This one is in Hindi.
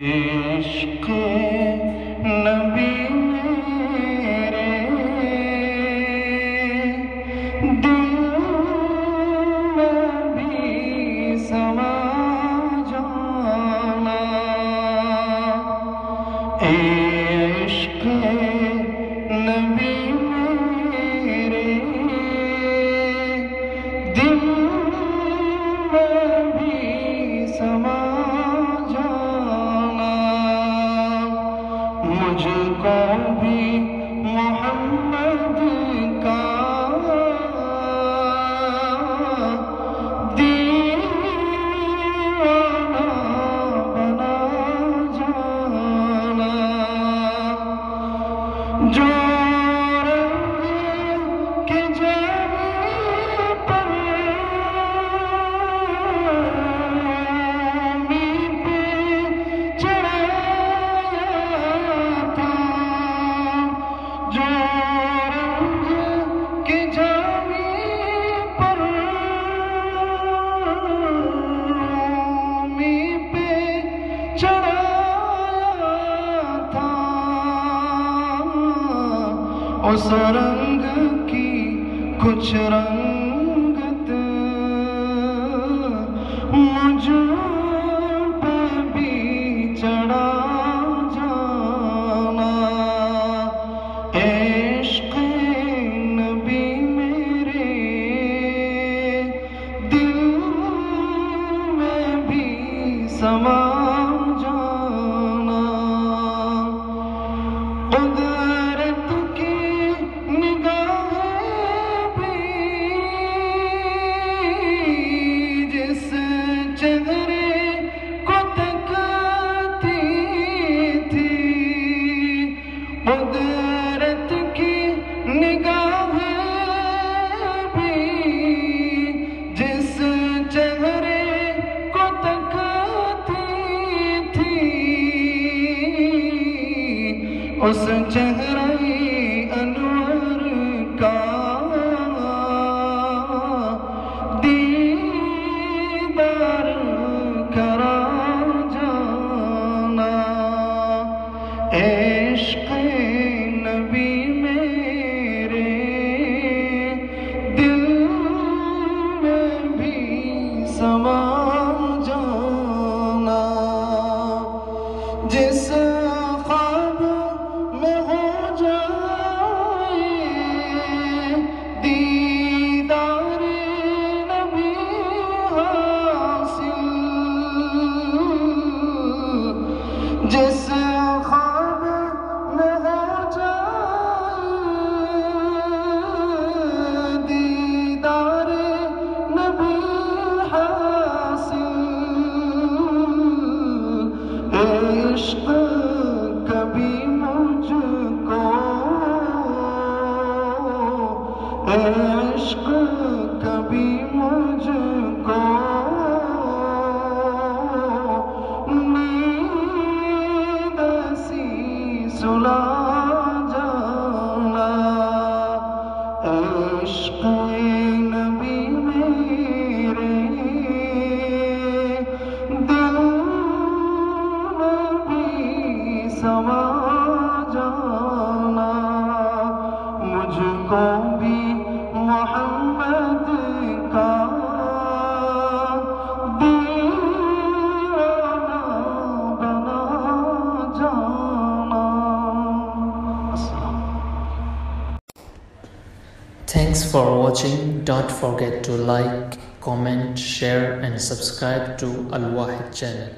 इश्क नबी मेरे दिल में भी समा इश्क नबी मेरे दिल मुझको भी मोहम्मद का। दीवाना बना जाना। जो उस रंग की कुछ रंगत कुदरत की निगाहें भी जिस थी उस चेहरे अनवर का दीदार करा जाना। इश्क समा इश्क कभी मुझको। इश्क कभी मुझको। नींद सी सुला जाना। इश्क नबी मेरे समा जाना मुझको भी मोहम्मद का दीवाना बना जाना अस्सलाम Thanks for watching. Don't forget to like, comment, share, and subscribe to Al Wahid channel.